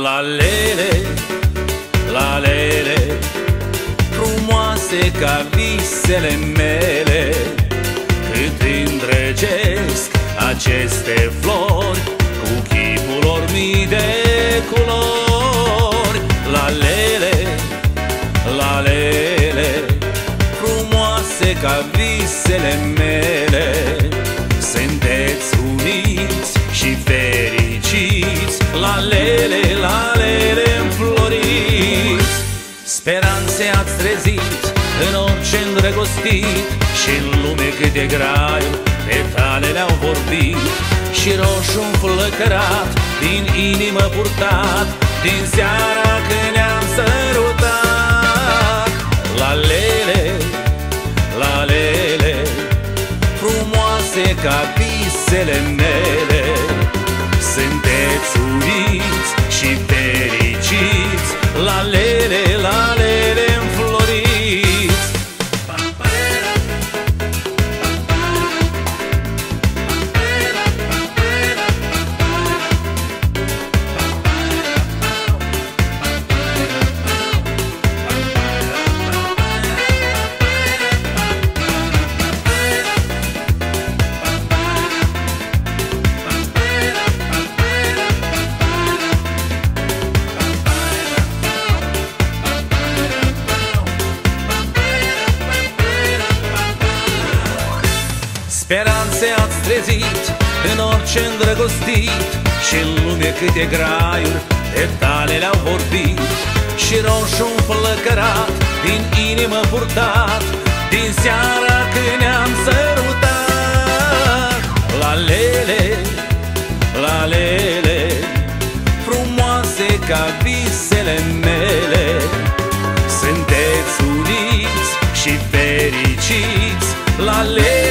La lele, la lele Frumoase ca visele mele. Cât îndrăgesc aceste flori Cu chipul lor mii de culori. La lele, la lele Frumoase ca visele mele fericiți La lele, la lele înfloriți Speranțe ați trezit în orice îndrăgostit Și în lume câte graiuri petalele au vorbit. Și roșu înflăcărat, din inimă purtat Din seara când ne-am sărutat. La lele, la lele Frumoase ca visele mele Sunteți uniți și fericiți. La lele, la lele Speranțe ați trezit în orice îndrăgostit Și în lume câte graiuri petalele au vorbit. Și roșu înflăcărat, din inimă purtat Din seara când ne-am sărutat. La lele, la lele Frumoase ca visele mele Sunteți uniți și fericiți. La lele